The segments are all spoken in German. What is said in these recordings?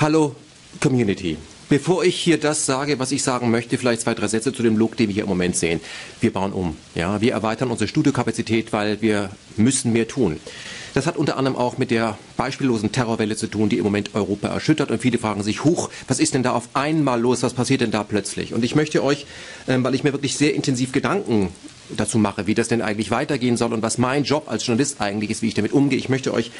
Hallo Community. Bevor ich hier das sage, was ich sagen möchte, vielleicht zwei, drei Sätze zu dem Look, den wir hier im Moment sehen. Wir bauen um. Ja, wir erweitern unsere Studiokapazität, weil wir müssen mehr tun. Das hat unter anderem auch mit der beispiellosen Terrorwelle zu tun, die im Moment Europa erschüttert. Und viele fragen sich, huch, was ist denn da auf einmal los? Was passiert denn da plötzlich? Und ich möchte euch, ähm, weil ich mir wirklich sehr intensiv Gedanken dazu mache, wie das denn eigentlich weitergehen soll und was mein Job als Journalist eigentlich ist, wie ich damit umgehe, ich möchte euch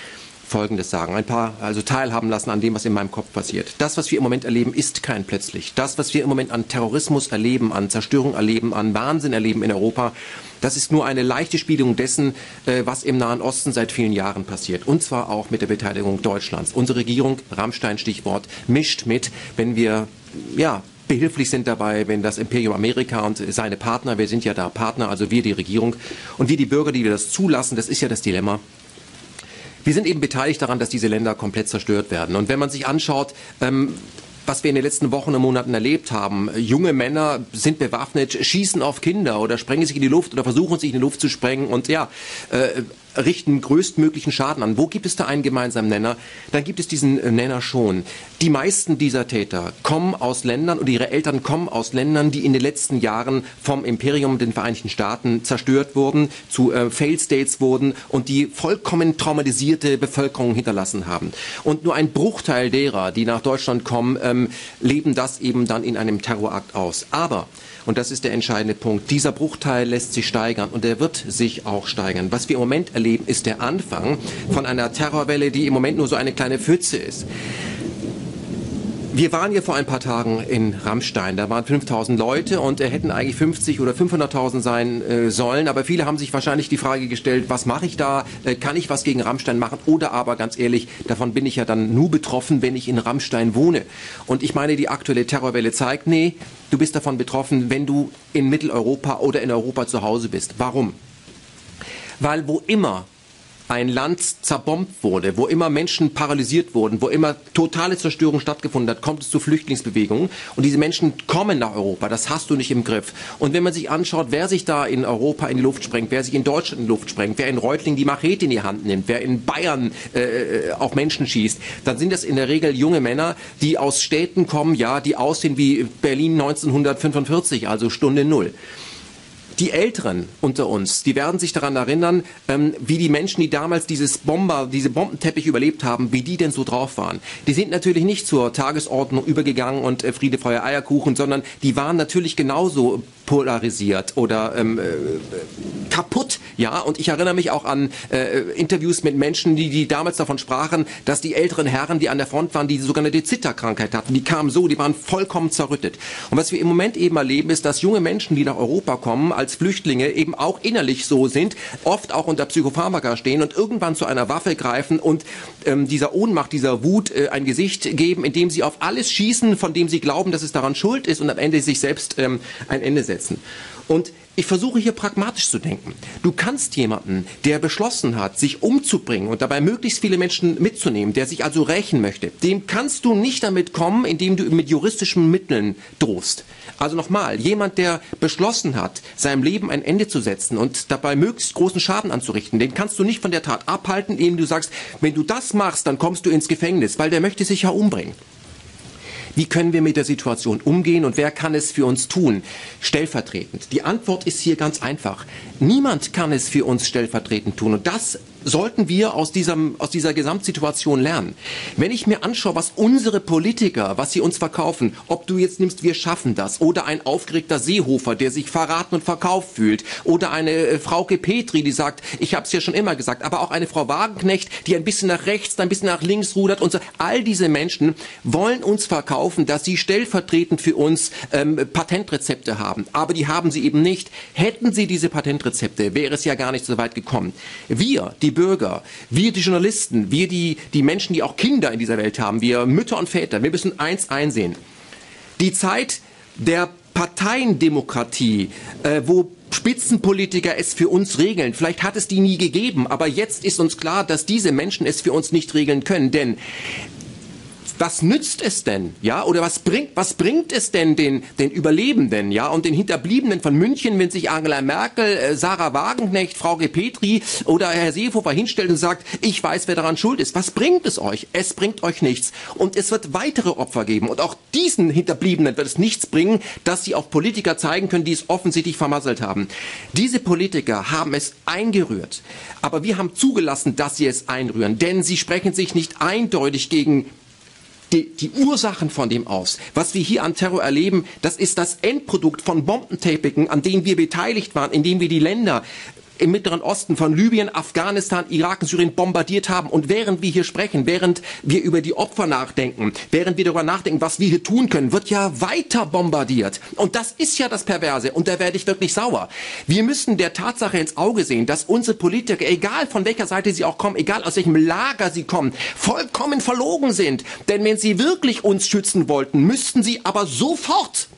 Folgendes sagen. Ein paar also teilhaben lassen an dem, was in meinem Kopf passiert. Das, was wir im Moment erleben, ist kein plötzlich. Das, was wir im Moment an Terrorismus erleben, an Zerstörung erleben, an Wahnsinn erleben in Europa, das ist nur eine leichte Spiegelung dessen, äh, was im Nahen Osten seit vielen Jahren passiert. Und zwar auch mit der Beteiligung Deutschlands. Unsere Regierung, Rammstein Stichwort, mischt mit, wenn wir, ja, behilflich sind dabei, wenn das Imperium Amerika und seine Partner, wir sind ja da Partner, also wir die Regierung und wir die Bürger, die wir das zulassen, das ist ja das Dilemma, wir sind eben beteiligt daran, dass diese Länder komplett zerstört werden. Und wenn man sich anschaut, ähm, was wir in den letzten Wochen und Monaten erlebt haben. Junge Männer sind bewaffnet, schießen auf Kinder oder sprengen sich in die Luft oder versuchen sich in die Luft zu sprengen und ja, äh, richten größtmöglichen Schaden an. Wo gibt es da einen gemeinsamen Nenner? Dann gibt es diesen äh, Nenner schon. Die meisten dieser Täter kommen aus Ländern und ihre Eltern kommen aus Ländern, die in den letzten Jahren vom Imperium, den Vereinigten Staaten, zerstört wurden, zu äh, Failed States wurden und die vollkommen traumatisierte Bevölkerung hinterlassen haben. Und nur ein Bruchteil derer, die nach Deutschland kommen, ähm, leben das eben dann in einem Terrorakt aus. Aber und das ist der entscheidende Punkt. Dieser Bruchteil lässt sich steigern und er wird sich auch steigern. Was wir im Moment erleben, ist der Anfang von einer Terrorwelle, die im Moment nur so eine kleine Pfütze ist. Wir waren hier vor ein paar Tagen in Rammstein. Da waren 5000 Leute und er hätten eigentlich 50 oder 500.000 sein äh, sollen. Aber viele haben sich wahrscheinlich die Frage gestellt, was mache ich da? Äh, kann ich was gegen Rammstein machen? Oder aber ganz ehrlich, davon bin ich ja dann nur betroffen, wenn ich in Rammstein wohne. Und ich meine, die aktuelle Terrorwelle zeigt, nee, du bist davon betroffen, wenn du in Mitteleuropa oder in Europa zu Hause bist. Warum? Weil wo immer ein Land zerbombt wurde, wo immer Menschen paralysiert wurden, wo immer totale Zerstörung stattgefunden hat, kommt es zu Flüchtlingsbewegungen. Und diese Menschen kommen nach Europa. Das hast du nicht im Griff. Und wenn man sich anschaut, wer sich da in Europa in die Luft sprengt, wer sich in Deutschland in die Luft sprengt, wer in Reutling die Machete in die Hand nimmt, wer in Bayern äh, äh auf Menschen schießt, dann sind das in der Regel junge Männer, die aus Städten kommen, ja, die aussehen wie Berlin 1945, also Stunde Null. Die Älteren unter uns, die werden sich daran erinnern, ähm, wie die Menschen, die damals dieses Bomber, diese Bombenteppich überlebt haben, wie die denn so drauf waren. Die sind natürlich nicht zur Tagesordnung übergegangen und äh, Friede, Feuer, Eierkuchen, sondern die waren natürlich genauso polarisiert oder ähm, äh, kaputt. Ja, und ich erinnere mich auch an äh, Interviews mit Menschen, die, die damals davon sprachen, dass die älteren Herren, die an der Front waren, die sogenannte Zitterkrankheit hatten, die kamen so, die waren vollkommen zerrüttet. Und was wir im Moment eben erleben, ist, dass junge Menschen, die nach Europa kommen, als Flüchtlinge eben auch innerlich so sind, oft auch unter Psychopharmaka stehen und irgendwann zu einer Waffe greifen und ähm, dieser Ohnmacht, dieser Wut äh, ein Gesicht geben, indem sie auf alles schießen, von dem sie glauben, dass es daran schuld ist und am Ende sich selbst ähm, ein Ende setzen setzen. Und ich versuche hier pragmatisch zu denken. Du kannst jemanden, der beschlossen hat, sich umzubringen und dabei möglichst viele Menschen mitzunehmen, der sich also rächen möchte, dem kannst du nicht damit kommen, indem du mit juristischen Mitteln drohst. Also nochmal, jemand, der beschlossen hat, seinem Leben ein Ende zu setzen und dabei möglichst großen Schaden anzurichten, den kannst du nicht von der Tat abhalten, indem du sagst, wenn du das machst, dann kommst du ins Gefängnis, weil der möchte sich ja umbringen. Wie können wir mit der Situation umgehen und wer kann es für uns tun? Stellvertretend. Die Antwort ist hier ganz einfach. Niemand kann es für uns stellvertretend tun. Und das sollten wir aus, diesem, aus dieser Gesamtsituation lernen. Wenn ich mir anschaue, was unsere Politiker, was sie uns verkaufen, ob du jetzt nimmst, wir schaffen das, oder ein aufgeregter Seehofer, der sich verraten und verkauft fühlt, oder eine äh, Frauke Petri, die sagt, ich habe es ja schon immer gesagt, aber auch eine Frau Wagenknecht, die ein bisschen nach rechts, ein bisschen nach links rudert und so. All diese Menschen wollen uns verkaufen, dass sie stellvertretend für uns ähm, Patentrezepte haben. Aber die haben sie eben nicht. Hätten sie diese Patentrezepte, wäre es ja gar nicht so weit gekommen. Wir, die Bürger, wir die Journalisten, wir die, die Menschen, die auch Kinder in dieser Welt haben, wir Mütter und Väter, wir müssen eins einsehen. Die Zeit der Parteiendemokratie, äh, wo Spitzenpolitiker es für uns regeln. Vielleicht hat es die nie gegeben, aber jetzt ist uns klar, dass diese Menschen es für uns nicht regeln können, denn was nützt es denn, ja, oder was bringt, was bringt es denn den, den Überlebenden, ja, und den Hinterbliebenen von München, wenn sich Angela Merkel, äh, Sarah Wagenknecht, Frau Petri oder Herr Seehofer hinstellt und sagt, ich weiß, wer daran schuld ist. Was bringt es euch? Es bringt euch nichts. Und es wird weitere Opfer geben. Und auch diesen Hinterbliebenen wird es nichts bringen, dass sie auf Politiker zeigen können, die es offensichtlich vermasselt haben. Diese Politiker haben es eingerührt. Aber wir haben zugelassen, dass sie es einrühren. Denn sie sprechen sich nicht eindeutig gegen die, die Ursachen von dem aus. Was wir hier an Terror erleben, das ist das Endprodukt von Bombentapingen, an denen wir beteiligt waren, indem wir die Länder im Mittleren Osten von Libyen, Afghanistan, Irak und Syrien bombardiert haben. Und während wir hier sprechen, während wir über die Opfer nachdenken, während wir darüber nachdenken, was wir hier tun können, wird ja weiter bombardiert. Und das ist ja das Perverse. Und da werde ich wirklich sauer. Wir müssen der Tatsache ins Auge sehen, dass unsere Politiker, egal von welcher Seite sie auch kommen, egal aus welchem Lager sie kommen, vollkommen verlogen sind. Denn wenn sie wirklich uns schützen wollten, müssten sie aber sofort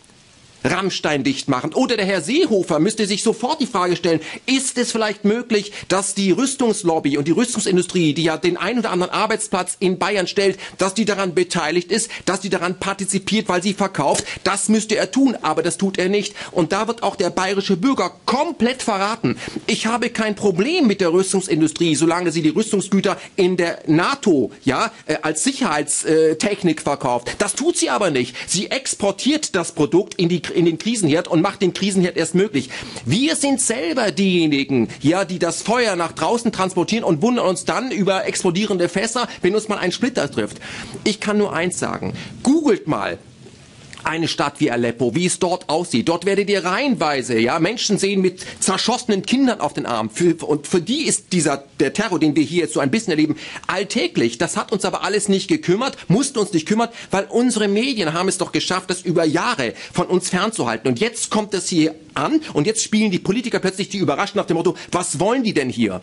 Rammstein dicht machen. Oder der Herr Seehofer müsste sich sofort die Frage stellen, ist es vielleicht möglich, dass die Rüstungslobby und die Rüstungsindustrie, die ja den ein oder anderen Arbeitsplatz in Bayern stellt, dass die daran beteiligt ist, dass die daran partizipiert, weil sie verkauft. Das müsste er tun, aber das tut er nicht. Und da wird auch der bayerische Bürger komplett verraten. Ich habe kein Problem mit der Rüstungsindustrie, solange sie die Rüstungsgüter in der NATO ja äh, als Sicherheitstechnik verkauft. Das tut sie aber nicht. Sie exportiert das Produkt in die in den Krisenherd und macht den Krisenherd erst möglich. Wir sind selber diejenigen, ja, die das Feuer nach draußen transportieren und wundern uns dann über explodierende Fässer, wenn uns mal ein Splitter trifft. Ich kann nur eins sagen. Googelt mal, eine Stadt wie Aleppo, wie es dort aussieht. Dort werdet ihr reihenweise, ja, Menschen sehen mit zerschossenen Kindern auf den Armen. Für, und für die ist dieser, der Terror, den wir hier jetzt so ein bisschen erleben, alltäglich. Das hat uns aber alles nicht gekümmert, musste uns nicht kümmern, weil unsere Medien haben es doch geschafft, das über Jahre von uns fernzuhalten. Und jetzt kommt das hier an und jetzt spielen die Politiker plötzlich die Überraschung nach dem Motto, was wollen die denn hier?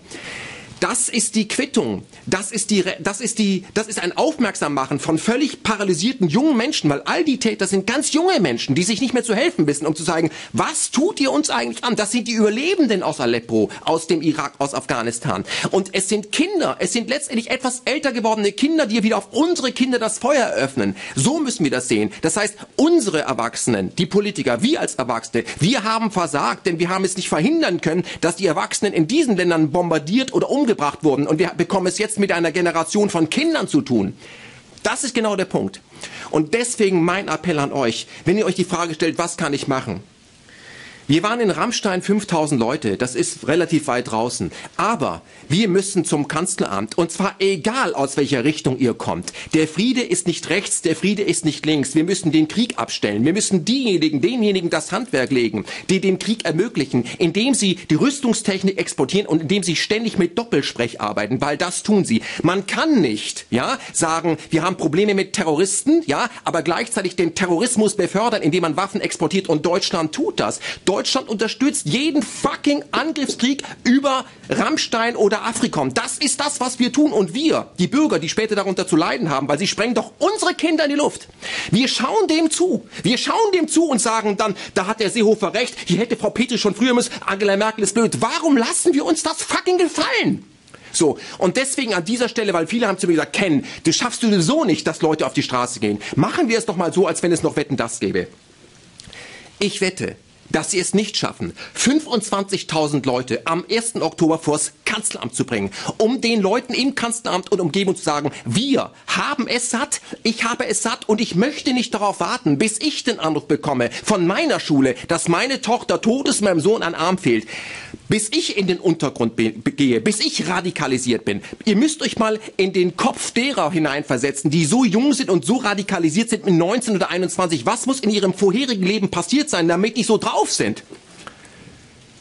Das ist die Quittung. Das ist die, das ist die, das ist ein Aufmerksammachen von völlig paralysierten jungen Menschen, weil all die Täter sind ganz junge Menschen, die sich nicht mehr zu helfen wissen, um zu sagen, was tut ihr uns eigentlich an? Das sind die Überlebenden aus Aleppo, aus dem Irak, aus Afghanistan. Und es sind Kinder, es sind letztendlich etwas älter gewordene Kinder, die wieder auf unsere Kinder das Feuer eröffnen. So müssen wir das sehen. Das heißt, unsere Erwachsenen, die Politiker, wir als Erwachsene, wir haben versagt, denn wir haben es nicht verhindern können, dass die Erwachsenen in diesen Ländern bombardiert oder umgebracht umgebracht wurden. Und wir bekommen es jetzt mit einer Generation von Kindern zu tun. Das ist genau der Punkt. Und deswegen mein Appell an euch, wenn ihr euch die Frage stellt, was kann ich machen? Wir waren in Rammstein 5000 Leute, das ist relativ weit draußen. Aber wir müssen zum Kanzleramt und zwar egal aus welcher Richtung ihr kommt. Der Friede ist nicht rechts, der Friede ist nicht links. Wir müssen den Krieg abstellen. Wir müssen diejenigen, denjenigen das Handwerk legen, die den Krieg ermöglichen, indem sie die Rüstungstechnik exportieren und indem sie ständig mit Doppelsprech arbeiten, weil das tun sie. Man kann nicht, ja, sagen, wir haben Probleme mit Terroristen, ja, aber gleichzeitig den Terrorismus befördern, indem man Waffen exportiert und Deutschland tut das. Deutschland unterstützt jeden fucking Angriffskrieg über Rammstein oder Afrikom. Das ist das, was wir tun. Und wir, die Bürger, die später darunter zu leiden haben, weil sie sprengen doch unsere Kinder in die Luft. Wir schauen dem zu. Wir schauen dem zu und sagen dann, da hat der Seehofer recht, hier hätte Frau Petri schon früher müssen, Angela Merkel ist blöd. Warum lassen wir uns das fucking gefallen? So, und deswegen an dieser Stelle, weil viele haben zu mir gesagt, Ken, du schaffst du so nicht, dass Leute auf die Straße gehen. Machen wir es doch mal so, als wenn es noch Wetten das gäbe. Ich wette, dass sie es nicht schaffen, 25.000 Leute am 1. Oktober vors Kanzleramt zu bringen, um den Leuten im Kanzleramt und Umgebung zu sagen, wir haben es satt, ich habe es satt und ich möchte nicht darauf warten, bis ich den Anruf bekomme von meiner Schule, dass meine Tochter tot ist, meinem Sohn ein Arm fehlt, bis ich in den Untergrund gehe, bis ich radikalisiert bin. Ihr müsst euch mal in den Kopf derer hineinversetzen, die so jung sind und so radikalisiert sind mit 19 oder 21. Was muss in ihrem vorherigen Leben passiert sein, damit die so drauf sind?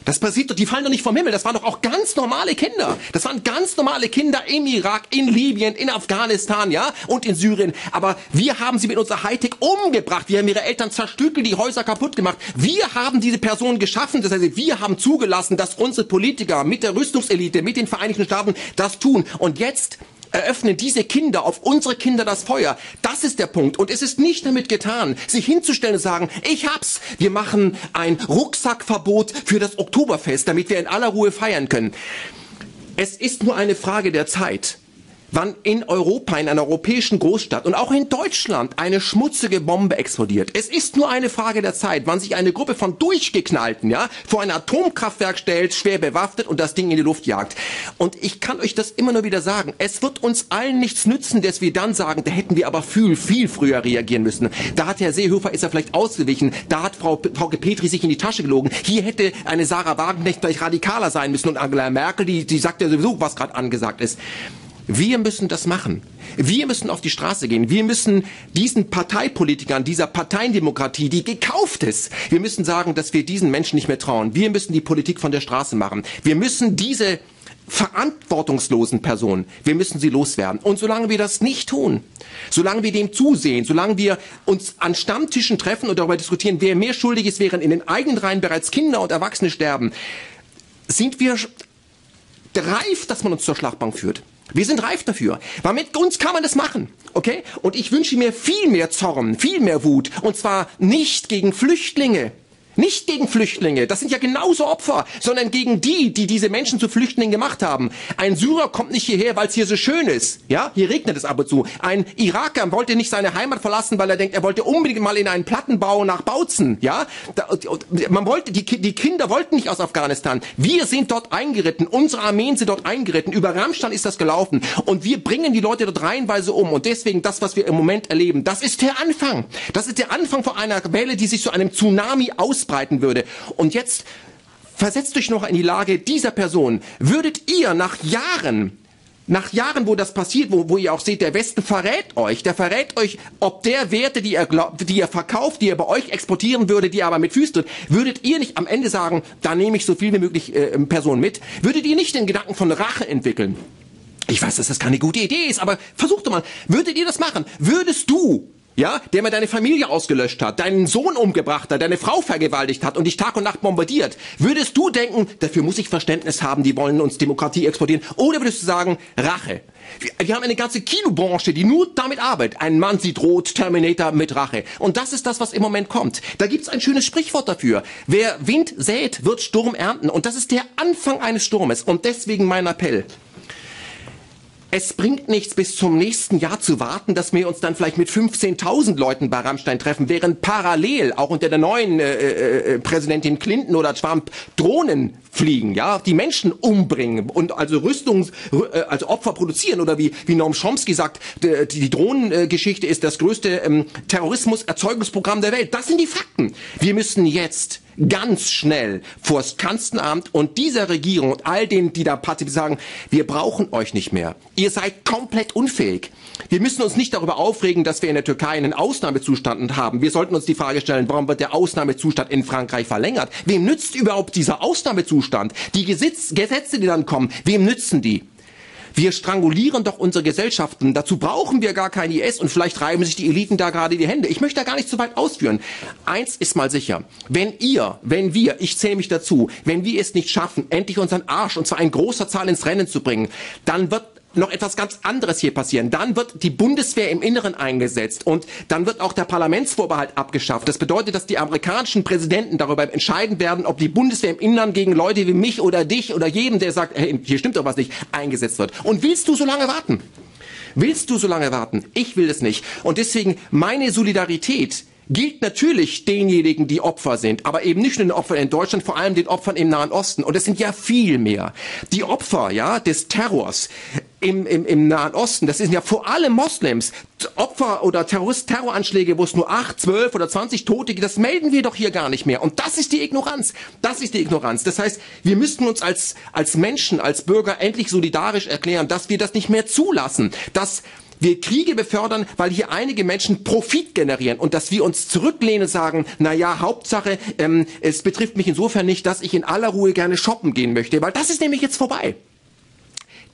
Das passiert doch, die fallen doch nicht vom Himmel. Das waren doch auch ganz normale Kinder. Das waren ganz normale Kinder im Irak, in Libyen, in Afghanistan, ja, und in Syrien. Aber wir haben sie mit unserer Hightech umgebracht. Wir haben ihre Eltern zerstückelt, die Häuser kaputt gemacht. Wir haben diese Personen geschaffen. Das heißt, wir haben zugelassen, dass unsere Politiker mit der Rüstungselite, mit den Vereinigten Staaten das tun. Und jetzt eröffnen diese Kinder auf unsere Kinder das Feuer. Das ist der Punkt. Und es ist nicht damit getan, sich hinzustellen und sagen, ich hab's. Wir machen ein Rucksackverbot für das Oktoberfest, damit wir in aller Ruhe feiern können. Es ist nur eine Frage der Zeit wann in Europa, in einer europäischen Großstadt und auch in Deutschland eine schmutzige Bombe explodiert. Es ist nur eine Frage der Zeit, wann sich eine Gruppe von Durchgeknallten, ja, vor ein Atomkraftwerk stellt, schwer bewaffnet und das Ding in die Luft jagt. Und ich kann euch das immer nur wieder sagen. Es wird uns allen nichts nützen, dass wir dann sagen, da hätten wir aber viel, viel früher reagieren müssen. Da hat Herr Seehofer, ist er vielleicht ausgewichen. Da hat Frau Frauke Petri sich in die Tasche gelogen. Hier hätte eine Sarah Wagenknecht vielleicht radikaler sein müssen und Angela Merkel, die, die sagt ja sowieso, was gerade angesagt ist. Wir müssen das machen. Wir müssen auf die Straße gehen. Wir müssen diesen Parteipolitikern, dieser Parteiendemokratie, die gekauft ist, wir müssen sagen, dass wir diesen Menschen nicht mehr trauen. Wir müssen die Politik von der Straße machen. Wir müssen diese verantwortungslosen Personen, wir müssen sie loswerden. Und solange wir das nicht tun, solange wir dem zusehen, solange wir uns an Stammtischen treffen und darüber diskutieren, wer mehr schuldig ist, während in den eigenen Reihen bereits Kinder und Erwachsene sterben, sind wir reif, dass man uns zur Schlachtbank führt. Wir sind reif dafür. Weil mit uns kann man das machen. Okay? Und ich wünsche mir viel mehr Zorn, viel mehr Wut. Und zwar nicht gegen Flüchtlinge. Nicht gegen Flüchtlinge, das sind ja genauso Opfer, sondern gegen die, die diese Menschen zu Flüchtlingen gemacht haben. Ein Syrer kommt nicht hierher, weil es hier so schön ist. Ja, hier regnet es ab und zu. Ein Iraker wollte nicht seine Heimat verlassen, weil er denkt, er wollte unbedingt mal in einen Plattenbau nach Bautzen. Ja, da, man wollte, die, die Kinder wollten nicht aus Afghanistan. Wir sind dort eingeritten, unsere Armeen sind dort eingeritten. Über Rammstein ist das gelaufen und wir bringen die Leute dort reihenweise um. Und deswegen das, was wir im Moment erleben, das ist der Anfang. Das ist der Anfang von einer Welle, die sich zu einem Tsunami aus ausbreiten würde. Und jetzt versetzt euch noch in die Lage dieser Person. Würdet ihr nach Jahren nach Jahren, wo das passiert, wo, wo ihr auch seht, der Westen verrät euch, der verrät euch, ob der Werte, die er, glaubt, die er verkauft, die er bei euch exportieren würde, die er aber mit Füßen tritt, würdet ihr nicht am Ende sagen, da nehme ich so viel wie möglich äh, Personen mit, würdet ihr nicht den Gedanken von Rache entwickeln? Ich weiß, dass das keine gute Idee ist, aber versucht doch mal, würdet ihr das machen? Würdest du ja, der mir deine Familie ausgelöscht hat, deinen Sohn umgebracht hat, deine Frau vergewaltigt hat und dich Tag und Nacht bombardiert, würdest du denken, dafür muss ich Verständnis haben, die wollen uns Demokratie exportieren, oder würdest du sagen, Rache? Wir, wir haben eine ganze Kinobranche, die nur damit arbeitet. Ein Mann sieht rot, Terminator mit Rache. Und das ist das, was im Moment kommt. Da gibt's ein schönes Sprichwort dafür. Wer Wind sät, wird Sturm ernten. Und das ist der Anfang eines Sturmes. Und deswegen mein Appell. Es bringt nichts, bis zum nächsten Jahr zu warten, dass wir uns dann vielleicht mit 15.000 Leuten bei Rammstein treffen, während parallel auch unter der neuen äh, äh, äh, Präsidentin Clinton oder Trump Drohnen fliegen, ja, die Menschen umbringen und also Rüstungs, äh, also Opfer produzieren oder wie, wie Noam Chomsky sagt, die, die Drohnengeschichte ist das größte ähm, Terrorismus-Erzeugungsprogramm der Welt. Das sind die Fakten. Wir müssen jetzt ganz schnell vors Kanzleramt und dieser Regierung und all denen, die da partizipieren, sagen, wir brauchen euch nicht mehr. Ihr seid komplett unfähig. Wir müssen uns nicht darüber aufregen, dass wir in der Türkei einen Ausnahmezustand haben. Wir sollten uns die Frage stellen, warum wird der Ausnahmezustand in Frankreich verlängert? Wem nützt überhaupt dieser Ausnahmezustand? Die Gesetz Gesetze, die dann kommen, wem nützen die? Wir strangulieren doch unsere Gesellschaften. Dazu brauchen wir gar kein IS und vielleicht reiben sich die Eliten da gerade die Hände. Ich möchte da gar nicht zu weit ausführen. Eins ist mal sicher. Wenn ihr, wenn wir, ich zähle mich dazu, wenn wir es nicht schaffen, endlich unseren Arsch und zwar in großer Zahl ins Rennen zu bringen, dann wird noch etwas ganz anderes hier passieren. Dann wird die Bundeswehr im Inneren eingesetzt und dann wird auch der Parlamentsvorbehalt abgeschafft. Das bedeutet, dass die amerikanischen Präsidenten darüber entscheiden werden, ob die Bundeswehr im Innern gegen Leute wie mich oder dich oder jeden, der sagt, hey, hier stimmt doch was nicht, eingesetzt wird. Und willst du so lange warten? Willst du so lange warten? Ich will es nicht. Und deswegen meine Solidarität gilt natürlich denjenigen, die Opfer sind, aber eben nicht nur den Opfern in Deutschland, vor allem den Opfern im Nahen Osten. Und es sind ja viel mehr. Die Opfer, ja, des Terrors im, im, im Nahen Osten, das sind ja vor allem Moslems. Opfer oder Terrorist Terroranschläge, wo es nur acht, zwölf oder zwanzig Tote gibt, das melden wir doch hier gar nicht mehr. Und das ist die Ignoranz. Das ist die Ignoranz. Das heißt, wir müssten uns als, als Menschen, als Bürger endlich solidarisch erklären, dass wir das nicht mehr zulassen. Dass wir Kriege befördern, weil hier einige Menschen Profit generieren und dass wir uns zurücklehnen und sagen, na ja, Hauptsache, ähm, es betrifft mich insofern nicht, dass ich in aller Ruhe gerne shoppen gehen möchte, weil das ist nämlich jetzt vorbei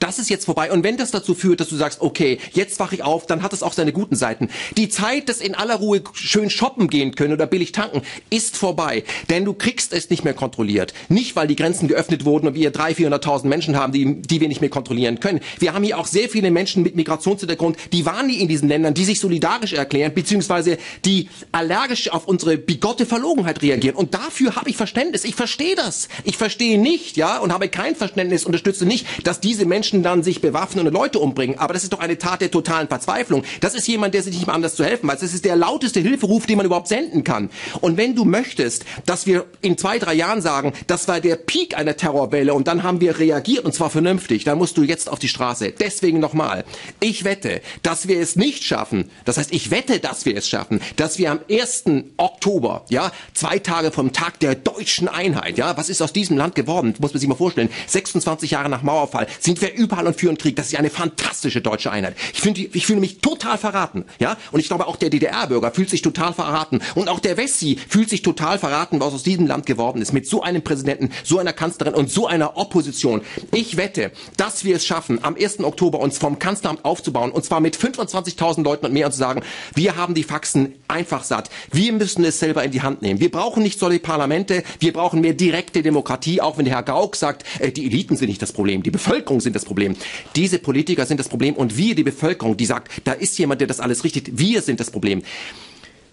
das ist jetzt vorbei. Und wenn das dazu führt, dass du sagst, okay, jetzt wache ich auf, dann hat es auch seine guten Seiten. Die Zeit des in aller Ruhe schön shoppen gehen können oder billig tanken ist vorbei. Denn du kriegst es nicht mehr kontrolliert. Nicht, weil die Grenzen geöffnet wurden und wir 300.000, 400.000 Menschen haben, die, die wir nicht mehr kontrollieren können. Wir haben hier auch sehr viele Menschen mit Migrationshintergrund, die waren nie in diesen Ländern, die sich solidarisch erklären, beziehungsweise die allergisch auf unsere bigotte Verlogenheit reagieren. Und dafür habe ich Verständnis. Ich verstehe das. Ich verstehe nicht, ja, und habe kein Verständnis, unterstütze nicht, dass diese Menschen Menschen dann sich bewaffnen und Leute umbringen. Aber das ist doch eine Tat der totalen Verzweiflung. Das ist jemand, der sich nicht mehr anders zu helfen weiß. Das ist der lauteste Hilferuf, den man überhaupt senden kann. Und wenn du möchtest, dass wir in zwei, drei Jahren sagen, das war der Peak einer Terrorwelle und dann haben wir reagiert und zwar vernünftig, dann musst du jetzt auf die Straße. Deswegen nochmal. Ich wette, dass wir es nicht schaffen. Das heißt, ich wette, dass wir es schaffen, dass wir am 1. Oktober, ja, zwei Tage vom Tag der deutschen Einheit, ja, was ist aus diesem Land geworden? Muss man sich mal vorstellen. 26 Jahre nach Mauerfall sind wir überall und führen Krieg. Das ist eine fantastische deutsche Einheit. Ich, finde, ich fühle mich total verraten, ja, und ich glaube auch der DDR-Bürger fühlt sich total verraten und auch der Wessi fühlt sich total verraten, was aus diesem Land geworden ist mit so einem Präsidenten, so einer Kanzlerin und so einer Opposition. Ich wette, dass wir es schaffen, am 1. Oktober uns vom Kanzleramt aufzubauen und zwar mit 25.000 Leuten und mehr und zu sagen, wir haben die Faxen einfach satt. Wir müssen es selber in die Hand nehmen. Wir brauchen nicht solche Parlamente, wir brauchen mehr direkte Demokratie, auch wenn der Herr Gauck sagt, äh, die Eliten sind nicht das Problem, die Bevölkerung sind das Problem. Diese Politiker sind das Problem und wir, die Bevölkerung, die sagt, da ist jemand, der das alles richtet, wir sind das Problem.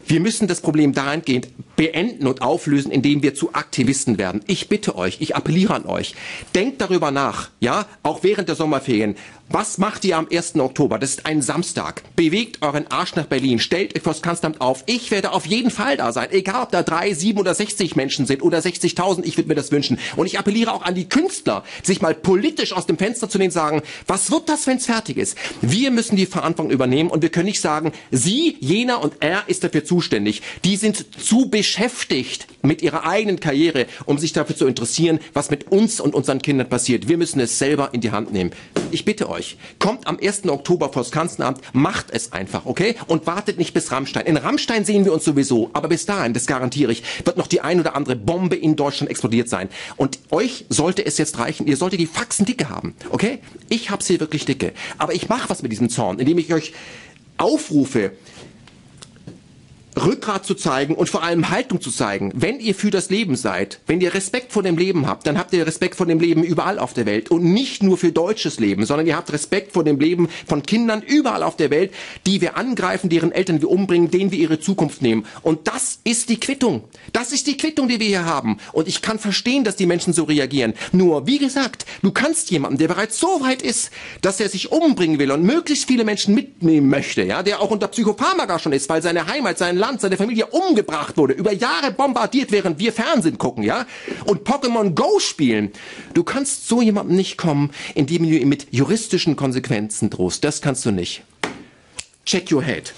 Wir müssen das Problem dahingehend beenden und auflösen, indem wir zu Aktivisten werden. Ich bitte euch, ich appelliere an euch, denkt darüber nach, ja, auch während der Sommerferien. Was macht ihr am 1. Oktober? Das ist ein Samstag. Bewegt euren Arsch nach Berlin. Stellt euch vors Kanzleramt auf. Ich werde auf jeden Fall da sein. Egal, ob da drei, sieben oder 60 Menschen sind oder 60.000. Ich würde mir das wünschen. Und ich appelliere auch an die Künstler, sich mal politisch aus dem Fenster zu nehmen sagen, was wird das, wenn es fertig ist? Wir müssen die Verantwortung übernehmen und wir können nicht sagen, sie, jener und er ist dafür zuständig. Die sind zu beschäftigt mit ihrer eigenen Karriere, um sich dafür zu interessieren, was mit uns und unseren Kindern passiert. Wir müssen es selber in die Hand nehmen. Ich bitte euch, euch. Kommt am 1. Oktober vors Kanzleramt, macht es einfach, okay? Und wartet nicht bis Rammstein. In Rammstein sehen wir uns sowieso, aber bis dahin, das garantiere ich, wird noch die ein oder andere Bombe in Deutschland explodiert sein. Und euch sollte es jetzt reichen, ihr solltet die Faxen dicke haben, okay? Ich habe sie wirklich dicke. Aber ich mache was mit diesem Zorn, indem ich euch aufrufe, Rückgrat zu zeigen und vor allem Haltung zu zeigen. Wenn ihr für das Leben seid, wenn ihr Respekt vor dem Leben habt, dann habt ihr Respekt vor dem Leben überall auf der Welt und nicht nur für deutsches Leben, sondern ihr habt Respekt vor dem Leben von Kindern überall auf der Welt, die wir angreifen, deren Eltern wir umbringen, denen wir ihre Zukunft nehmen. Und das ist die Quittung. Das ist die Quittung, die wir hier haben. Und ich kann verstehen, dass die Menschen so reagieren. Nur, wie gesagt, du kannst jemanden, der bereits so weit ist, dass er sich umbringen will und möglichst viele Menschen mitnehmen möchte, ja, der auch unter Psychopharmaka schon ist, weil seine Heimat, sein Land, seine Familie umgebracht wurde, über Jahre bombardiert, während wir Fernsehen gucken, ja, und Pokémon Go spielen. Du kannst so jemandem nicht kommen, indem du ihn mit juristischen Konsequenzen drohst. Das kannst du nicht. Check your head.